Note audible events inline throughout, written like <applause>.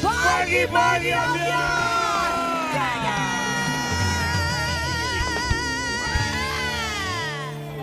Pagi-pagi Ambiar.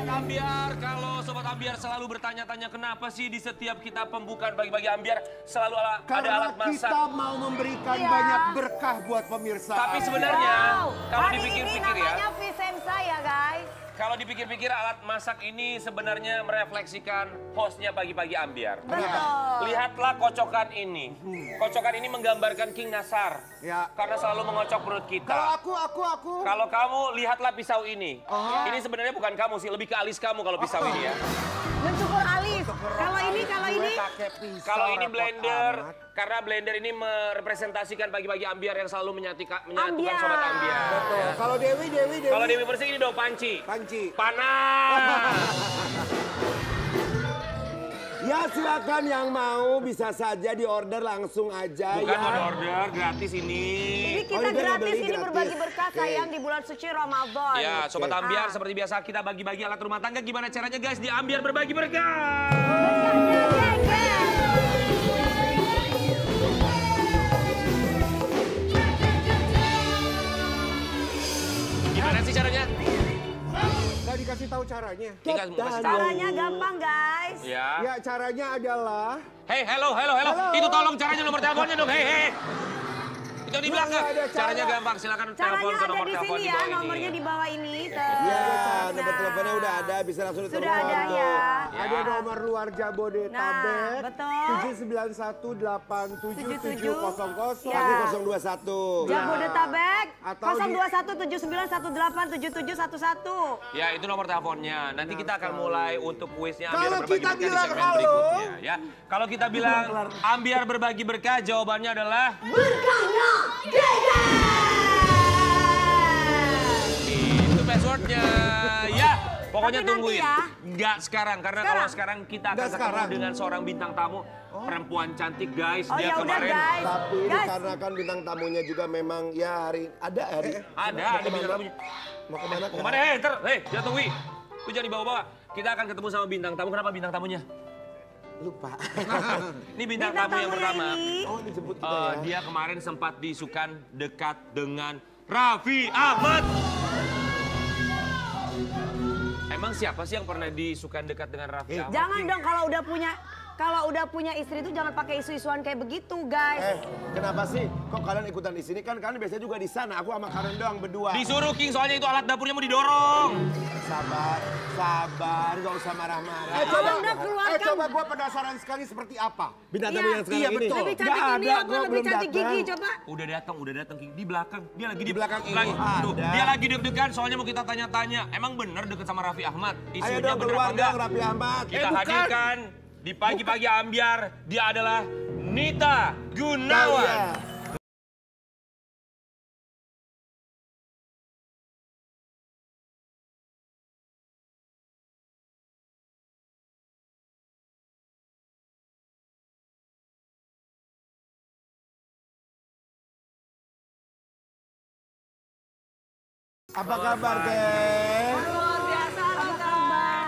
Ambiar, kalau Sobat Ambiar selalu bertanya-tanya kenapa sih di setiap kita pembukaan pagi-pagi Ambiar selalu ala- ada Karena alat masak. kita mau memberikan Iya. banyak berkah buat pemirsa. Tapi sebenarnya Wow. kalau Hari ini dipikir-pikir ya, namanya Visem saya guys. Kalau dipikir-pikir alat masak ini sebenarnya merefleksikan hostnya pagi-pagi Ambiar. Betul. Lihatlah kocokan ini. Kocokan ini menggambarkan King Nasar. Ya. Karena selalu mengocok perut Kalau kita. aku, aku, aku. Kalau kamu lihatlah pisau ini. Oh. Ini sebenarnya bukan kamu sih, lebih ke alis kamu kalau pisau ini ya. Mencukur alis. Kalau ini, kalau ini. Kalau ini blender, karena blender ini merepresentasikan pagi-pagi ambiar yang selalu menyatika, menyatukan Ambiar. sobat ambiar. Betul. Kalau Dewi, Dewi, Dewi. Kalau Dewi Persik ini dong panci. Panci. Panas. <laughs> Ya silakan yang mau bisa saja di order langsung aja Bukan ya. on order, gratis ini. Ini Oh, kita udah gratis, beli ini gratis. berbagi berkah Oke. sayang di bulan suci Ramadan. Ya, sobat Oke. ambiar Ah. seperti biasa kita bagi-bagi alat rumah tangga. Gimana caranya guys di ambiar berbagi berkah? Geng, tahu caranya. Dikasih- kasih tahu. Caranya gampang guys. Ya. Ya caranya adalah Hey, hello, hello, hello, Halo. Itu tolong caranya nomor teleponnya dong. Hey, hey. Yang di belakang. Ada. Caranya gampang. Silakan telepon Caranya ke ada nomor di telepon sini di ya, bawah ini. nomornya di bawah ini. Tuh. Ya, Nah. nomor teleponnya udah ada, bisa langsung Sudah ditelepon ada tuh. ya. Ada nomor luar Jabodetabek. Nah, betul. 791877700 Ya. lagi 021. Jabodetabek Atau di- 02179187711. Ya, itu nomor teleponnya. Nanti kita akan mulai untuk kuisnya Kalau berbagi kita bilang halo. berikutnya. Ya, kalau kita bilang Ambiar berbagi berkah, jawabannya adalah itu passwordnya. Ya, pokoknya Tapi tungguin. ya. Nggak sekarang, karena Sekarang? kalau sekarang kita akan Nggak ketemu sekarang. dengan seorang bintang tamu, perempuan cantik guys. Oh Dia ya udah kemarin guys. Tapi Guys, dikarenakan bintang tamunya juga memang ya hari ada hari. ada, ada bintang tamunya. Mau ke mana? Mau ke mana? Hei, ter, hei, jangan tungguin. Lu jangan dibawa-bawa. Kita akan ketemu sama bintang tamu. Kenapa bintang tamunya? Lupa. <laughs> Ini bintang, bintang tamu yang pertama. ini. Oh dijemput kita Eh, ya. dia kemarin sempat disukan dekat dengan Raffi Ahmad. Emang siapa sih yang pernah disukan dekat dengan Raffi Ahmad? Jangan dong kalau udah punya kalau udah punya istri itu jangan pakai isu-isuan kayak begitu, guys. Eh, kenapa sih? Kok kalian ikutan di sini? Kan kalian biasanya juga di sana. Aku sama Karen doang berdua. Disuruh King soalnya itu alat dapurnya mau didorong. Sabar, sabar, gak usah marah-marah. Eh, coba. Anda keluarkan. eh, coba gue penasaran sekali seperti apa. Bintang tamu Iya. yang sekarang Iya, ini. betul. Lebih cantik Nggak ini ada, apa lebih belum cantik datang. gigi coba? Udah datang, udah datang King. Di belakang. Dia lagi Di belakang ini lagi, tuh, dia lagi deg-degan soalnya mau kita tanya-tanya. Emang bener deket sama Raffi Ahmad? Ayo Isunya dong bener keluar dong Raffi Ahmad. Kita Eh, bukan. hadirkan di pagi-pagi ambiar. Dia adalah Nita Gunawan. ya. Apa kabar Teh?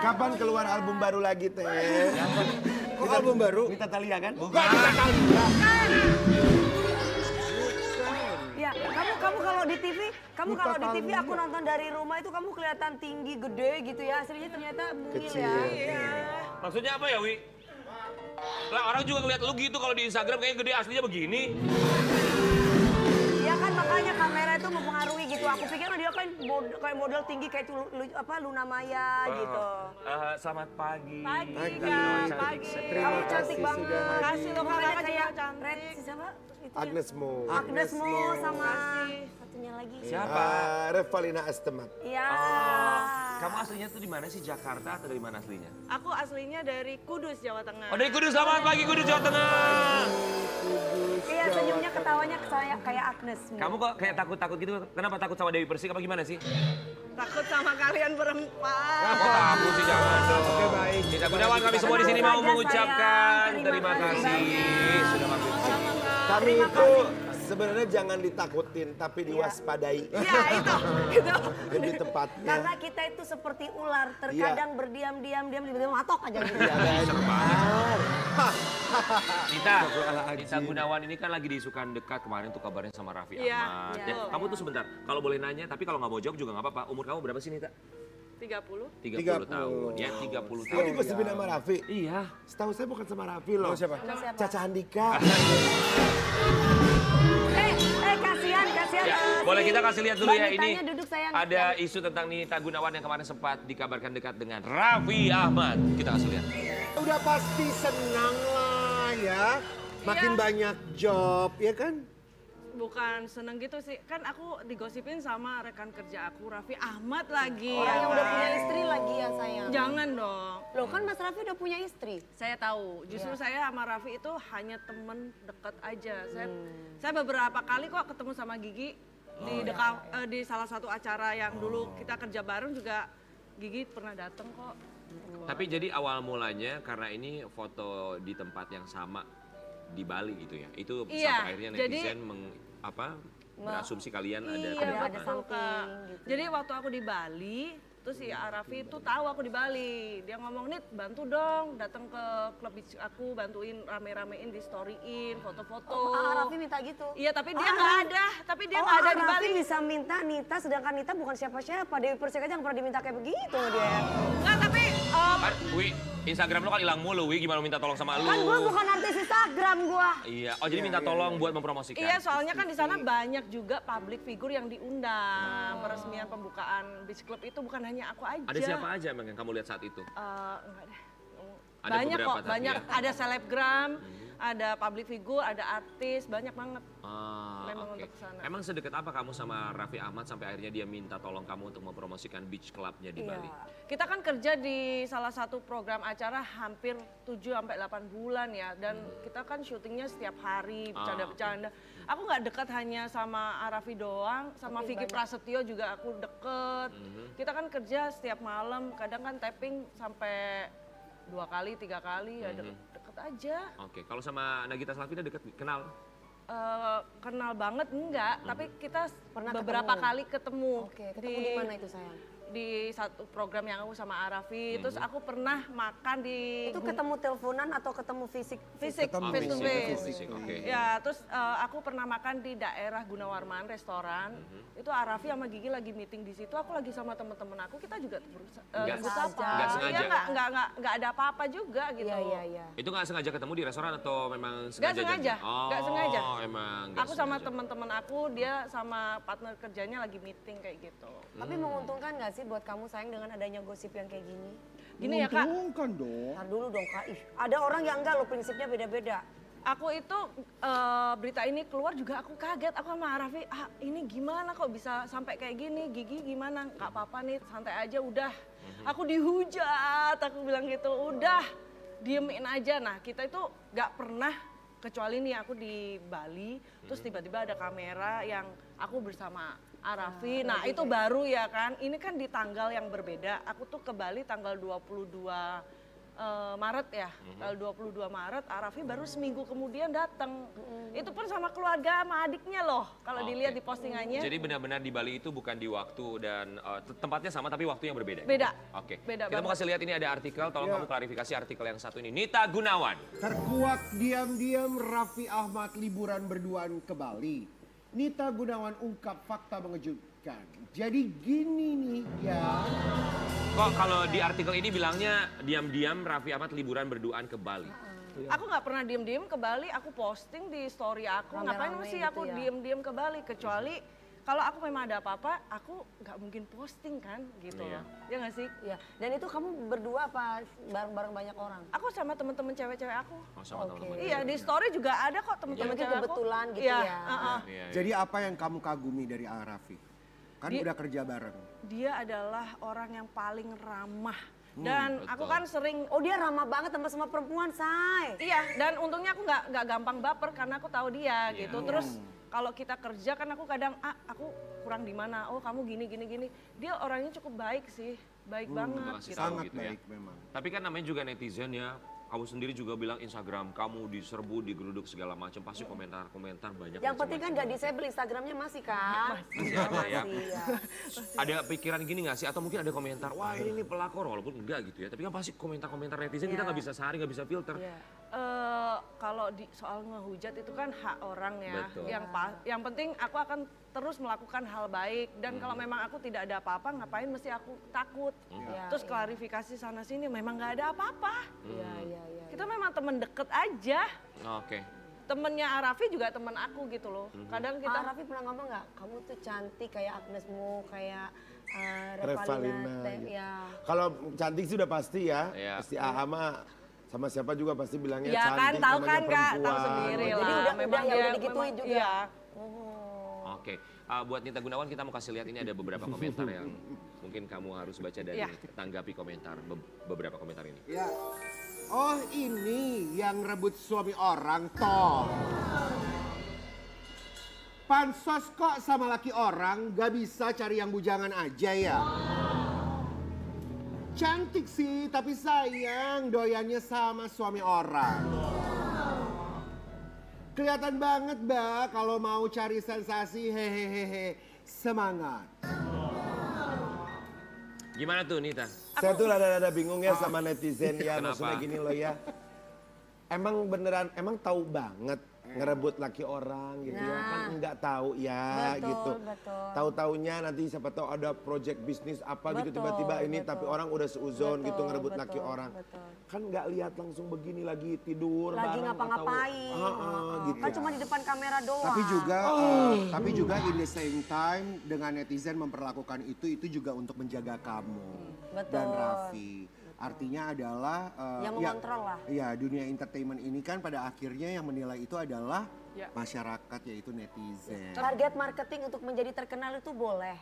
Kapan keluar album baru lagi Teh? Kok album baru? Kita Talia kan? Bukan. Kita Talia. Ya, kamu kamu kalau di TV, kamu kalau di TV aku nonton dari rumah itu kamu kelihatan tinggi, gede gitu ya. Aslinya ternyata mungil ya. Iya. Maksudnya apa ya, Wi? Lah orang juga ngeliat lu gitu kalau di Instagram kayaknya gede aslinya begini. Ya kan makanya kamera. Aku pikir kan dia kan mod- kayak model tinggi kayak tuh, lu, apa Luna Maya gitu. Ah, selamat pagi. Pagi, Pagi. Cantik Pagi. Terima Kamu cantik kasih banget. hadir. Kasih lo Kakak kakak juga kayak cantik. Red si siapa? Itu ya. Agnes Mo. Agnes Mo sama satunya lagi. Siapa? Ah, Revalina Astemat. Iya. Oh, kamu aslinya tuh di mana sih? Jakarta atau dari mana aslinya? Aku aslinya dari Kudus, Jawa Tengah. Oh dari Kudus, selamat pagi Kudus, Jawa Tengah. Iya senyumnya ketawanya kayak kayak Agnes Mo. Kamu kok kayak takut-takut gitu? Kenapa takut sama Dewi Persik apa gimana sih? Takut sama kalian berempat. Kok takut sih jangan dong. Oke, baik. Kita Gunawan kami semua di sini mau mengucapkan terima Terima kasih sudah mampir. Kami itu Sebenarnya jangan ditakutin, tapi diwaspadai. Iya itu, <laughs> itu. Lebih tepatnya. Karena kita itu seperti ular, terkadang berdiam-diam, diam tiba-tiba matok aja gitu. Iya, benar. Nita, Nita Gunawan ini kan lagi diisukan dekat kemarin tuh kabarnya sama Raffi Iya, Ahmad. iya. Dan kamu tuh sebentar, kalau boleh nanya, tapi kalau nggak mau jawab juga nggak apa-apa. Umur kamu berapa sih Nita? 30. 30, 30. tahun. Ya, 30 Oh, tahun. digosipin sama Raffi? Iya. Setahu saya bukan sama Raffi loh. siapa? Sama siapa? Caca Handika. <laughs> boleh kita kasih lihat dulu ya ini. duduk sayang. Ada isu tentang Nita Gunawan yang kemarin sempat dikabarkan dekat dengan Raffi Ahmad. Kita kasih lihat. Udah pasti senang lah ya. Makin Iya. banyak job, ya kan? Bukan seneng gitu sih, kan aku digosipin sama rekan kerja aku Raffi Ahmad lagi. Orang ya yang udah punya istri lagi ya sayang. Jangan dong. Loh kan Mas Raffi udah punya istri. Saya tahu, justru Iya. saya sama Raffi itu hanya temen deket aja. Saya, Hmm. saya beberapa kali kok ketemu sama Gigi Oh, di iya, dekat eh, di salah satu acara yang dulu kita kerja bareng juga Gigi pernah datang kok. Tapi jadi awal mulanya karena ini foto di tempat yang sama di Bali gitu ya. Itu Iya, sampai akhirnya jadi- netizen meng, apa berasumsi kalian ada Iya, kedekatan. ada betul, something gitu. Jadi waktu aku di Bali, terus si Arafi itu tahu aku di Bali. Dia ngomong, "Nit, bantu dong datang ke klub aku, bantuin rame-ramein di storyin, foto-foto." Oh, ah, Raffi minta gitu. Iya, tapi dia Ah, nggak Raffi- ada, tapi dia oh, nggak ada ah, di Bali. bisa minta Nita, sedangkan Nita bukan siapa-siapa. Dewi Persik aja nggak pernah diminta kayak begitu dia. Nggak, tapi um, Kan, Wi, Instagram lo kan hilang mulu, Wi. Gimana minta tolong sama lu? Kan gua bukan artis Instagram gua. Iya, oh jadi minta tolong buat mempromosikan. Iya, soalnya kan di sana banyak juga public figure yang diundang. Peresmian pembukaan beach club itu bukan hanya aku aja. Ada siapa aja emang yang kamu lihat saat itu? Eh, enggak deh. Ada banyak kok, banyak. ya? Hmm. Ada selebgram, ada public figure, ada artis, banyak banget. Ah, Memang oke. untuk ke sana. Emang sedekat apa kamu sama Raffi Ahmad sampai akhirnya dia minta tolong kamu untuk mempromosikan beach clubnya di Iya. Bali? Kita kan kerja di salah satu program acara hampir 7 sampai 8 bulan ya dan kita kan syutingnya setiap hari Ah, bercanda-bercanda. Aku nggak dekat hanya sama Arafi doang, sama Tapi Vicky banyak. Prasetyo juga aku deket. Mhm. Kita kan kerja setiap malam, kadang kan tapping sampai dua kali, tiga kali ya Mhm. deket, deket aja. Oke, kalau sama Nagita Slavina dekat kenal? Eh, kenal banget enggak, tapi kita Pernah beberapa ketemu? kali ketemu. Oke, ketemu di mana itu sayang? Di satu program yang aku sama Arafi, terus aku pernah makan di Itu ketemu teleponan atau ketemu fisik? fisik Ketemu face to fisik, face. fisik, oke. Ya, terus eh, aku pernah makan di daerah Gunawarman restoran. Itu Arafi sama Gigi lagi meeting di situ, aku lagi sama temen-temen aku, kita juga berusaha uh, Nggak sengaja. nggak sengaja. Iya, nggak nggak nggak nggak ada apa-apa juga gitu. Iya, iya, iya. Itu nggak sengaja ketemu di restoran atau memang Nggak sengaja? sengaja, nggak sengaja. Oh, emang. nggak Aku sama sengaja. teman-teman aku, dia sama partner kerjanya lagi meeting kayak gitu. Tapi menguntungkan nggak sih buat kamu sayang dengan adanya gosip yang kayak gini? Gini ya kak, Menguntungkan dong. Ntar dulu dong kak, ih ada orang yang enggak loh prinsipnya beda-beda. Aku itu eh, berita ini keluar juga aku kaget. Aku sama Arafi, ah ini gimana kok bisa sampai kayak gini? Gigi gimana? Gak apa-apa nih, santai aja udah. Aku dihujat, aku bilang gitu, udah diemin aja. Nah kita itu gak pernah kecuali nih aku di Bali, terus tiba-tiba ada kamera yang aku bersama Arafi. Nah itu baru ya kan, ini kan di tanggal yang berbeda. Aku tuh ke Bali tanggal 22 eh, Maret ya, tanggal 22 Maret, Arafi baru seminggu kemudian datang. Itu pun sama keluarga, sama adiknya loh, kalau Oke. dilihat di postingannya. Jadi benar-benar di Bali itu bukan di waktu dan te- tempatnya sama tapi waktu yang berbeda. Beda. Oke. Beda Kita mau kasih lihat ini ada artikel, tolong Ya. kamu klarifikasi artikel yang satu ini. Nita Gunawan. Terkuak diam-diam Raffi Ahmad liburan berduaan ke Bali. Nita Gunawan ungkap fakta mengejutkan. Jadi gini nih ya. Kok kalau di artikel ini bilangnya diam-diam Raffi Ahmad liburan berduaan ke Bali. Aku nggak pernah diem-diem ke Bali, aku posting di story aku. Ngapain Rame-rame sih gitu aku ya. diem-diem ke Bali? Kecuali kalau aku memang ada apa-apa, aku nggak mungkin posting kan, gitu Iya. loh. Ya nggak sih? Iya. Dan itu kamu berdua apa bareng-bareng banyak orang? Aku sama temen-temen cewek-cewek aku. Oh, sama Oke. teman-teman. Iya, di story juga ada kok temen-temen mungkin cewek aku. kebetulan gitu Iya, ya. uh-uh. Iya, iya. Jadi apa yang kamu kagumi dari A. Raffi? Kan Di- udah kerja bareng. Dia adalah orang yang paling ramah. Dan aku betul. kan sering Oh dia ramah banget sama semua perempuan, say. Iya, dan untungnya aku nggak nggak gampang baper karena aku tahu dia Iya. gitu. Terus kalau kita kerja kan aku kadang ah aku kurang di mana. Oh kamu gini gini gini. Dia orangnya cukup baik sih, baik banget Makasih gitu. Sangat gitu ya. baik memang. Tapi kan namanya juga netizen ya, kamu sendiri juga bilang Instagram kamu diserbu, digeruduk segala macam, pasti komentar-komentar banyak. Yang penting kan nggak disable Instagramnya masih kan? <laughs> Masih ada ya. Masih, ya. <laughs> Ada pikiran gini nggak sih? Atau mungkin ada komentar, wah ini, ini pelakor, walaupun enggak gitu ya. Tapi kan pasti komentar-komentar netizen kita Iya. nggak bisa sehari, nggak bisa filter. Iya. Eh, kalau di soal ngehujat itu kan hak orang ya. Betul. Yang pa- yang penting aku akan terus melakukan hal baik dan kalau memang aku tidak ada apa-apa ngapain mesti aku takut. Iya, terus iya. klarifikasi sana sini memang nggak ada apa-apa. Iya, iya, iya. Kita memang temen deket aja. Oke. Temennya Arafi juga temen aku gitu loh. Kadang kita Ah, Raffi pernah ngomong nggak? Kamu tuh cantik kayak Agnes Mo, kayak uh, Revalina, Revalina. Gitu. ya. Kalau cantik sudah pasti ya. Iya. Pasti Aha mah sama siapa juga pasti bilangnya ya cantik. kan tahu kan kak, tahu sendiri Oh, lah. jadi udah- memang udah ya, dia udah digituin memang- juga? Iya. Oke, Uh, buat Nita Gunawan kita mau kasih lihat ini ada beberapa komentar yang mungkin kamu harus baca dan Iya. tanggapi komentar be- beberapa komentar ini. Ya. Oh ini yang rebut suami orang toh. Pansos kok sama laki orang gak bisa cari yang bujangan aja ya. Cantik sih tapi sayang doyannya sama suami orang. Kelihatan banget mbak kalau mau cari sensasi hehehehe semangat. Gimana tuh Nita? Saya tuh rada-rada bingung ya sama netizen ya. <laughs> Kenapa? Maksudnya gini loh ya. Emang beneran, emang tahu banget ngerebut laki orang gitu ya. Kan Nah. nggak tahu ya Betul, gitu. betul. Tahu-taunya nanti siapa tahu ada project bisnis apa gitu Betul, tiba-tiba ini betul. tapi orang udah seuzon gitu Betul, ngerebut laki betul, orang. betul. Kan nggak lihat langsung begini lagi tidur Lagi bareng ngapa-ngapain. atau- Ah, ah, gitu. Kan cuma di depan kamera doang. Tapi juga, Oh. eh, tapi juga in the same time dengan netizen memperlakukan itu itu juga untuk menjaga kamu Betul. dan Raffi. Artinya adalah eh, Yang ya- mengontrol lah. Ya dunia entertainment ini kan pada akhirnya yang menilai itu adalah Ya. masyarakat yaitu netizen. Target marketing untuk menjadi terkenal itu boleh.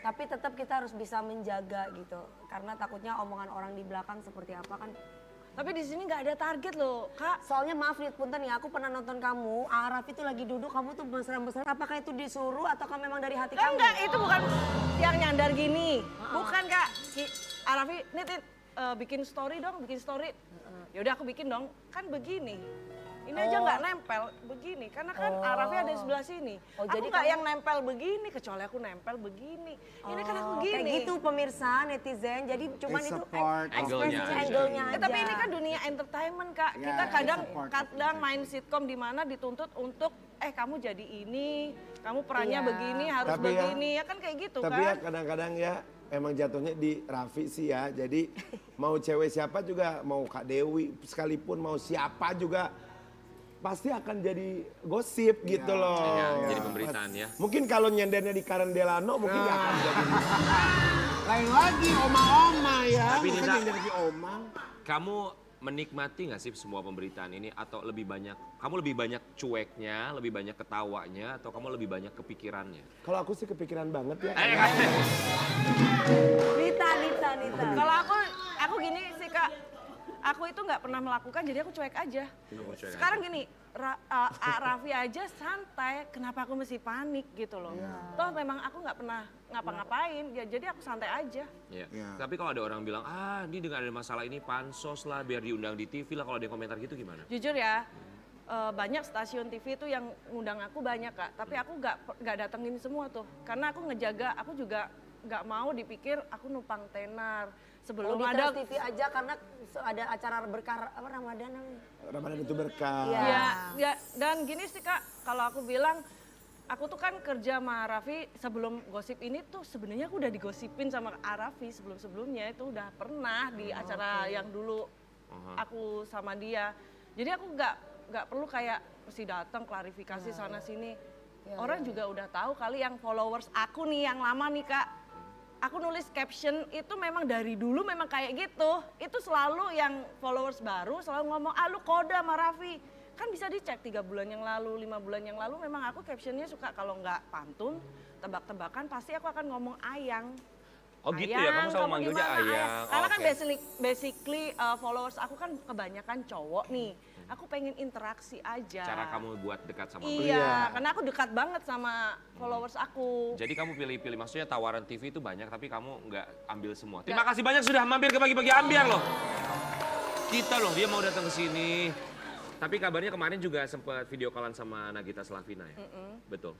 Tapi tetap kita harus bisa menjaga gitu. Karena takutnya omongan orang di belakang seperti apa kan. Tapi di sini nggak ada target loh, Kak. Soalnya maaf nih punten ya, aku pernah nonton kamu, Araf itu lagi duduk, kamu tuh mesra-mesra. Apakah itu disuruh ataukah memang dari hati kamu? Enggak, itu bukan yang nyandar gini. Bukan, Kak. Arafi, Nit, Nit, eh, bikin story dong, bikin story. Ya udah aku bikin dong. Kan begini. Ini aja Oh. nggak nempel begini, karena kan Oh. Arafi ada di sebelah sini. Oh, aku jadi nggak kamu- yang nempel begini, kecuali aku nempel begini. Ini kan aku Oh, gini. Kayak gitu pemirsa, netizen. Jadi cuman It's a itu Angle-nya aja. Eh, aja. tapi ini kan dunia entertainment kak. Ya, Kita kadang kadang main sitkom di mana dituntut untuk eh kamu jadi ini, kamu perannya Iya. begini harus Tapi ya- begini ya kan kayak gitu Tapi ya kan. kadang-kadang ya emang jatuhnya di Raffi sih ya. Jadi mau cewek siapa juga, mau Kak Dewi sekalipun, mau siapa juga pasti akan jadi gosip gitu loh. Iya, jadi pemberitaan ya. Mungkin kalau nyendernya di Karen Delano mungkin nggak akan jadi. Lain lagi oma-oma ya, Tapi Nisa- yang dari oma. Kamu menikmati nggak sih semua pemberitaan ini atau lebih banyak kamu lebih banyak cueknya, lebih banyak ketawanya atau kamu lebih banyak kepikirannya? Kalau aku sih kepikiran banget ya. Eh? Nita, Nita, Nita. Kalau aku aku gini sih kak, aku itu nggak pernah melakukan jadi aku cuek aja. Cuek Sekarang gini, Ra- uh, uh, Raffi aja santai, kenapa aku mesti panik gitu loh. Toh memang aku nggak pernah ngapa-ngapain, ya jadi aku santai aja. Ya. Ya. Tapi kalau ada orang bilang, ah ini dengan ada masalah ini pansos lah, biar diundang di TV lah, kalau ada yang komentar gitu gimana? Jujur ya, eh, banyak stasiun TV itu yang ngundang aku banyak kak, tapi aku nggak nggak datengin semua tuh, karena aku ngejaga, aku juga nggak mau dipikir aku numpang tenar. Belum Sebelum di ada TV aja karena ada acara berkah apa Ramadan. Ramadan itu berkah. Iya. Ya, ya, dan gini sih kak, kalau aku bilang, aku tuh kan kerja sama Raffi sebelum gosip ini tuh sebenarnya aku udah digosipin sama Arafi sebelum-sebelumnya itu udah pernah di acara yang dulu aku sama dia. Jadi aku nggak nggak perlu kayak mesti datang klarifikasi sana sini. Orang juga udah tahu kali yang followers aku nih yang lama nih kak. Aku nulis caption itu memang dari dulu memang kayak gitu. Itu selalu yang followers baru selalu ngomong, ah lu kode sama Raffi. Kan bisa dicek tiga bulan yang lalu, lima bulan yang lalu memang aku captionnya suka kalau nggak pantun, tebak-tebakan pasti aku akan ngomong ayang. Oh gitu ya, kamu selalu manggilnya gimana, ayang. Karena kan Oke. basically, basically uh, followers aku kan kebanyakan cowok nih. Aku pengen interaksi aja. Cara kamu buat dekat sama Iya. Iya. karena aku dekat banget sama followers aku. Jadi kamu pilih-pilih, maksudnya tawaran TV itu banyak tapi kamu nggak ambil semua. Terima kasih banyak sudah mampir ke bagi-bagi ambiar loh. kita loh, dia mau datang ke sini. Tapi kabarnya kemarin juga sempat video callan sama Nagita Slavina ya? Betul.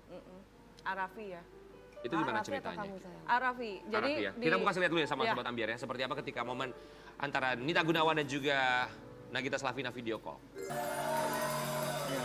Arafi ya. Itu gimana Arafi ceritanya? kamu, sayang? Arafi. Jadi Arafi ya. di- Kita buka lihat dulu ya sama Iya. sobat ambiar ya. Seperti apa ketika momen antara Nita Gunawan dan juga Nagita Slavina video call. Ya.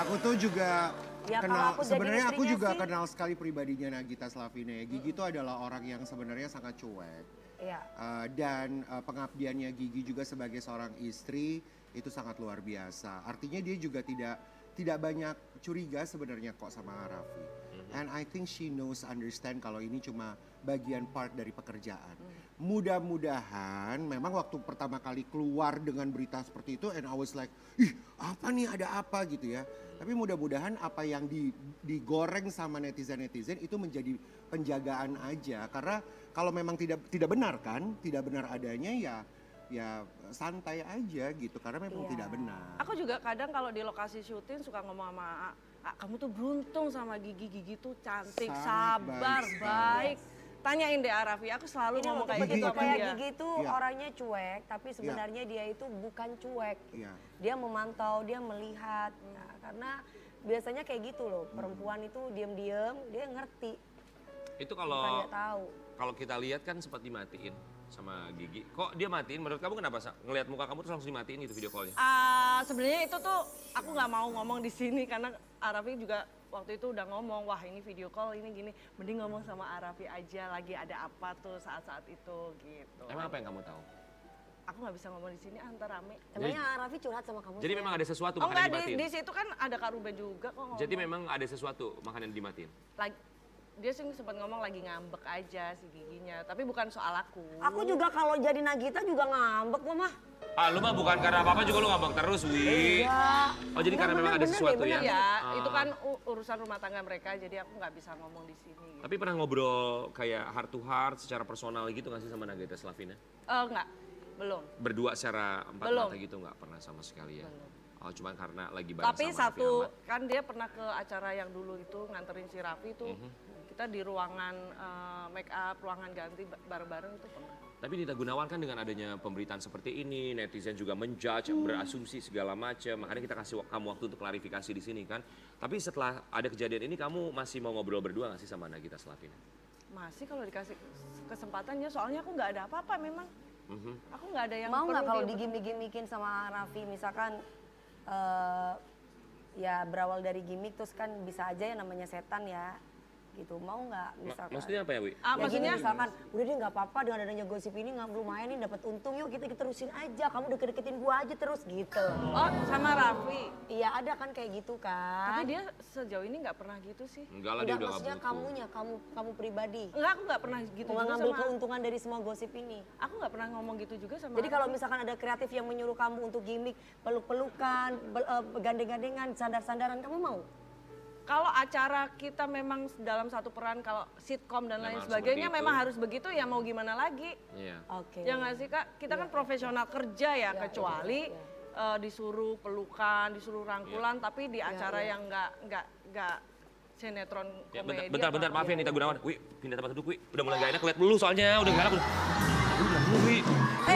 Aku tuh juga Ya, kenal sebenarnya aku juga sih- kenal sekali pribadinya Nagita Slavina. ya. Gigi itu adalah orang yang sebenarnya sangat cuek. Iya. Uh, dan uh, pengabdiannya Gigi juga sebagai seorang istri itu sangat luar biasa. Artinya dia juga tidak tidak banyak curiga sebenarnya kok sama Raffi. And I think she knows understand kalau ini cuma bagian part dari pekerjaan. Mudah-mudahan memang waktu pertama kali keluar dengan berita seperti itu and I was like, ih apa nih ada apa gitu ya. Tapi mudah-mudahan apa yang di, digoreng sama netizen-netizen itu menjadi penjagaan aja. Karena kalau memang tidak tidak benar kan, tidak benar adanya ya ya santai aja gitu karena memang Iya. tidak benar. Aku juga kadang kalau di lokasi syuting suka ngomong sama "A, kamu tuh beruntung sama Gigi. Gigi tuh cantik, Sangat sabar, baik baik. Tanyain deh Arafi, aku selalu Ini ngomong kayak gitu sama kayak dia. Gigi itu Iya. orangnya cuek, tapi sebenarnya dia itu bukan cuek. Iya. Dia memantau, dia melihat. Nah, karena biasanya kayak gitu loh, perempuan itu diam-diam, dia ngerti, Itu kalau tahu. kalau kita lihat kan sempat dimatiin sama Gigi. Kok dia matiin? Menurut kamu kenapa? Sa? Ngelihat muka kamu terus langsung dimatiin itu video callnya? Ah, sebenarnya itu tuh aku nggak mau ngomong di sini karena Arafi juga waktu itu udah ngomong wah ini video call ini gini mending ngomong sama Arafi aja lagi ada apa tuh saat-saat itu gitu. Emang apa yang kamu tahu? Aku nggak bisa ngomong di sini antar rame. Emangnya Raffi curhat sama kamu? Jadi sayang? memang ada sesuatu Oh makanya enggak di, dimatiin. di situ kan ada Kak Ruben juga kok ngomong. Jadi memang ada sesuatu makanya dimatiin. lagi dia sih sempat ngomong lagi ngambek aja si giginya, tapi bukan soal aku. Aku juga kalau jadi Nagita juga ngambek mah. Ah, lu mah bukan karena apa-apa juga lu ngambek terus, Wi. Iya. Oh, jadi karena Bener, memang ada sesuatu bener, ya? bener. Ya, Ah. itu kan urusan rumah tangga mereka, jadi aku nggak bisa ngomong di sini. Gitu. Tapi pernah ngobrol kayak heart to heart secara personal gitu gak sih sama Nagita Slavina? Eh enggak, belum. Berdua secara empat Belum. mata gitu nggak pernah sama sekali ya? Oh, cuman karena lagi bareng Tapi sama Raffi satu Ahmad. kan dia pernah ke acara yang dulu itu nganterin si Raffi itu Mhm. Kita di ruangan eh, make up, ruangan ganti ba- bareng-bareng itu pernah. Tapi Nita Gunawan kan dengan adanya pemberitaan seperti ini, netizen juga menjudge, Hmm. berasumsi segala macam. Makanya kita kasih kamu waktu untuk klarifikasi di sini kan. Tapi setelah ada kejadian ini, kamu masih mau ngobrol berdua gak sih sama Nagita Slavina? Masih kalau dikasih kesempatannya, soalnya aku nggak ada apa-apa memang. Mhm. Aku nggak ada yang Mau nggak kalau digimik-gimikin sama Raffi misalkan eh, ya berawal dari gimmick terus kan bisa aja ya namanya setan ya gitu mau nggak Ma- misalkan maksudnya apa ya, Wi? Ah, ya gini maksudnya misalkan udah deh nggak apa-apa dengan adanya gosip ini nggak lumayan nih dapat untung yuk kita, kita terusin aja kamu deket-deketin gua aja terus gitu Oh, sama Raffi. iya ada kan kayak gitu kan Tapi dia sejauh ini nggak pernah gitu sih. Enggak lah, dia udah maksudnya kamunya kamu kamu pribadi Enggak, aku nggak pernah gitu mau juga ngambil sama. keuntungan dari semua gosip ini Aku nggak pernah ngomong gitu juga sama. Jadi kalau misalkan ada kreatif yang menyuruh kamu untuk gimmick, peluk-pelukan, eh, gandeng-gandengan, sandar-sandaran, kamu mau? Kalau acara kita memang dalam satu peran kalau sitkom dan lain Memang sebagainya seperti memang itu. harus begitu ya mau gimana lagi Iya. Oke. ya nggak sih kak kita kan profesional kerja ya Iya, kecuali eh, disuruh pelukan disuruh rangkulan tapi di acara iya. yang nggak nggak nggak sinetron Ya, komedi bentar, bentar, bentar, apa- maaf ya Nita Gunawan. Wi, pindah tempat duduk, Wi. Udah mulai gak enak lihat dulu soalnya, udah gak enak. Udah, udah dulu. Eh, Udah.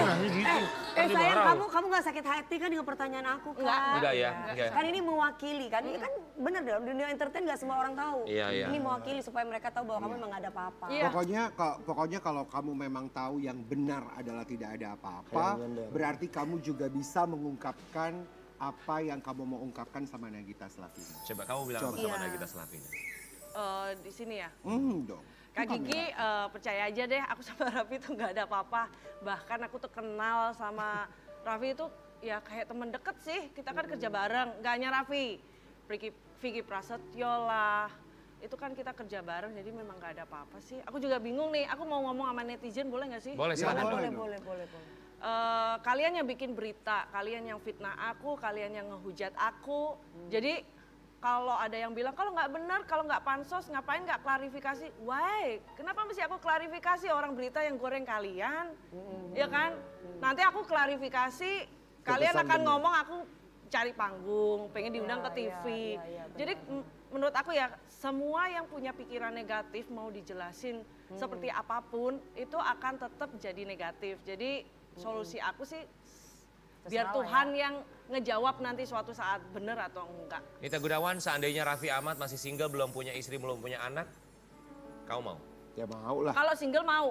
Eh, Ntar eh sayang kamu kamu nggak sakit hati kan dengan pertanyaan aku kan? Enggak. Enggak ya, enggak. Kan ini mewakili kan, ini kan bener dalam dunia entertain nggak semua orang tahu. Iya, iya. Ini mewakili supaya mereka tahu bahwa kamu memang nggak ada apa-apa. Iya. Pokoknya pokoknya kalau kamu memang tahu yang benar adalah tidak ada apa-apa, nyender. berarti kamu juga bisa mengungkapkan apa yang kamu mau ungkapkan sama Nagita Slavina. Coba kamu bilang apa sama Iya. Nagita Slavina? Eh, di sini ya Hmm, dong. Kak Gigi eh, percaya aja deh aku sama <laughs> Raffi tuh nggak ada apa-apa. Bahkan aku tuh kenal sama <laughs> Raffi itu ya kayak temen deket sih. Kita kan kerja bareng, nggak hanya Raffi. Vicky, Vicky Prasetyo lah. Itu kan kita kerja bareng jadi memang nggak ada apa-apa sih. Aku juga bingung nih, aku mau ngomong sama netizen boleh nggak sih? Boleh, Ya, silakan. boleh. Boleh, boleh, boleh, boleh. Eh, kalian yang bikin berita, kalian yang fitnah aku, kalian yang ngehujat aku. Jadi kalau ada yang bilang kalau nggak benar, kalau nggak pansos, ngapain nggak klarifikasi? Why? Kenapa mesti aku klarifikasi orang berita yang goreng kalian? Ya kan? Nanti aku klarifikasi, kalian Kepesan akan benar. ngomong aku cari panggung, pengen diundang ke TV. ya, ya, ya, Jadi menurut aku ya semua yang punya pikiran negatif mau dijelasin seperti apa pun itu akan tetap jadi negatif. Jadi solusi aku sih Biar Tuhan ya. yang ngejawab nanti suatu saat bener atau enggak. Nita Gunawan, seandainya Raffi Ahmad masih single, belum punya istri, belum punya anak, kau mau? Ya mau lah. Kalau single mau,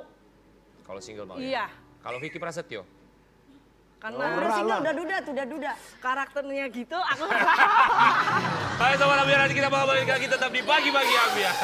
Kalau single mau Iya. ya? Kalau Vicky Prasetyo? karena Udah Ora single, lah. udah duda, tuh, udah duda. karakternya gitu aku <laughs> Hai sobat Ambiar, nanti kita bakal balik lagi tetap di Pagi-Pagi Ambiar.